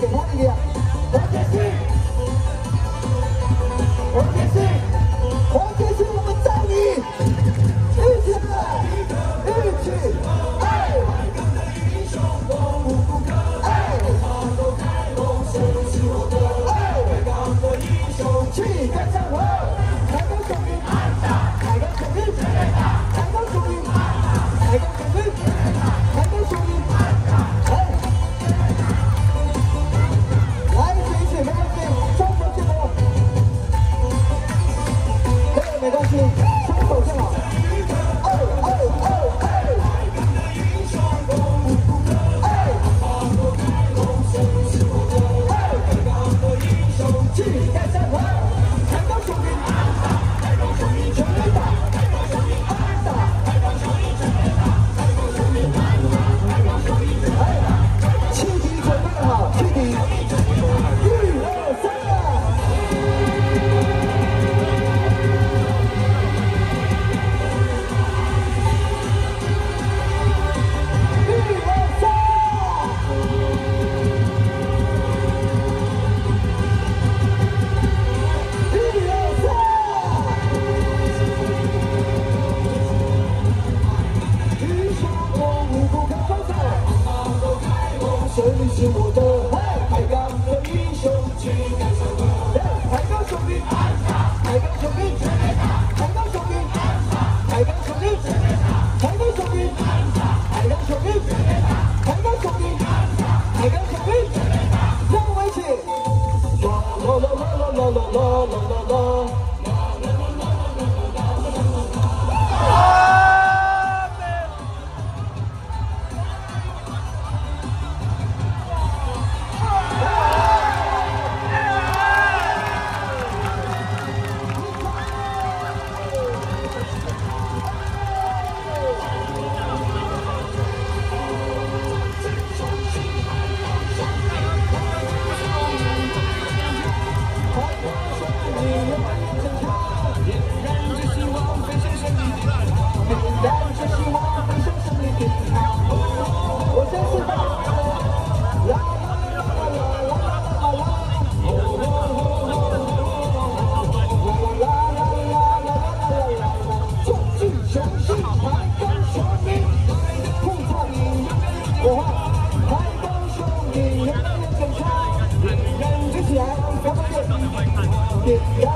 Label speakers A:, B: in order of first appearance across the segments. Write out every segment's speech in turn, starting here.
A: cái võ nghiệp. It's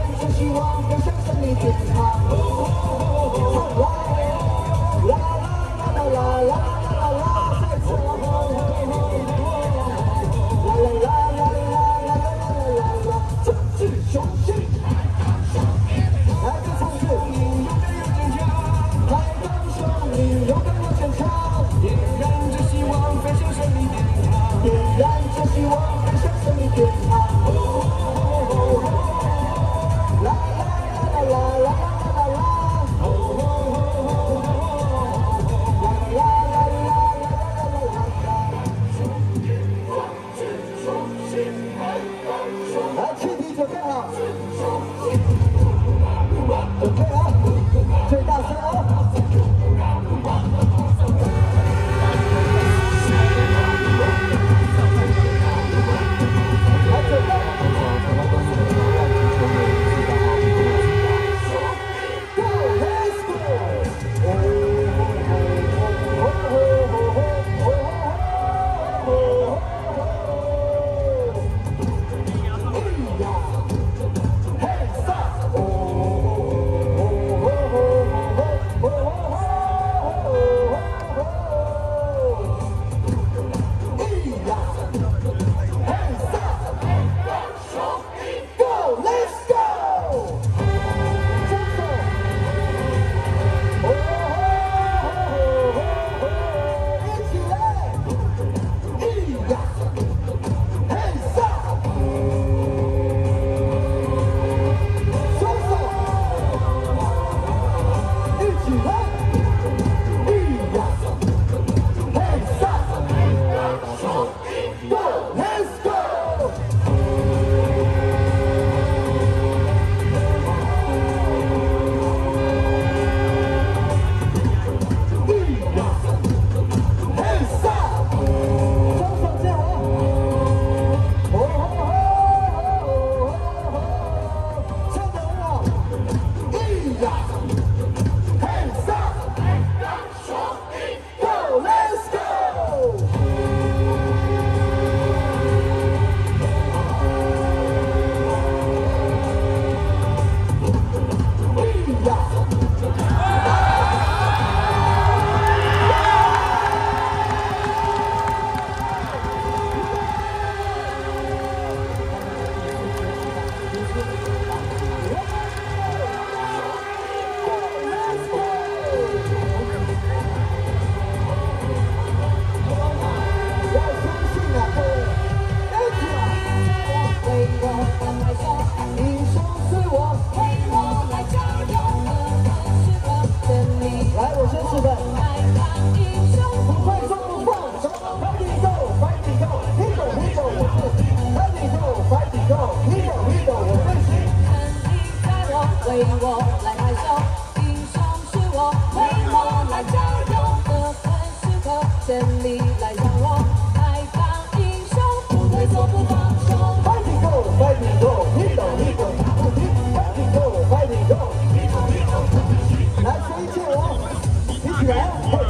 A: 为我来拍手
B: 英雄是我
A: 为我来加油
B: 来英雄不
A: 不放手来我